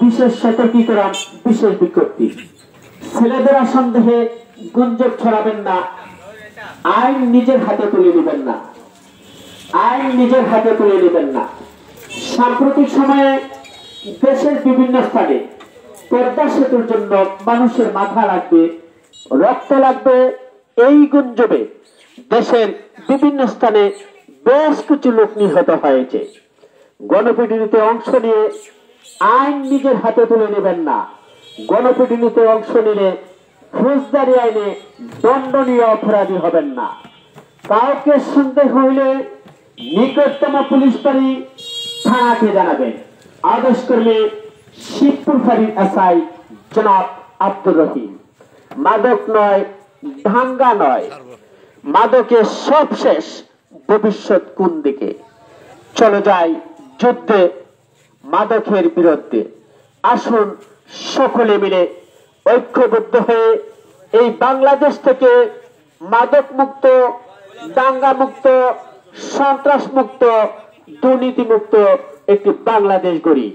বিশেষ সতর্কীকরণ, বিশেষ বিজ্ঞপ্তি। ছেলেদের সন্দেহে গুঞ্জব ছড়াবেন না। আইন নিজের হাতে তুলে নেবেন না। আইন নিজের হাতে তুলে নেবেন না। সাম্প্রতিক সময়ে দেশের বিভিন্ন স্থানে পদ্মা সেতুর জন্য মানুষের মাথা লাগবে, রক্ত লাগবে। এই গুঞ্জবে দেশের বিভিন্ন স্থানে বেশ কিছু লোক নিহত হয়েছে। গণপিটুনিতে অংশ নিয়ে আইন নিজের হাতে তুলে নেবেন না। গণপিটুনিতে অংশ নিলে ফৌজদারি আইনে দণ্ডনীয় অপরাধী হবেন না। কাউকে সন্দেহ হইলে নিকটতম পুলিশ বাড়ি থানাকে জানাবেন। আদেশ করবে শিবপুর ফাঁড়ির এসআই জনাব আব্দুর রহিম। মাদক নয়, ভাঙ্গা নয়। মাদকের সব শেষ ভবিষ্যৎ কোন দিকে? চলে যাই যুদ্ধে মাদকের বিরুদ্ধে। আসুন সকলে মিলে ঐক্যবদ্ধ হয়ে এই বাংলাদেশ থেকে মাদক মুক্ত দাঙ্গা মুক্ত সন্ত্রাস মুক্ত দুর্নীতি মুক্ত একটি বাংলাদেশ গড়ি।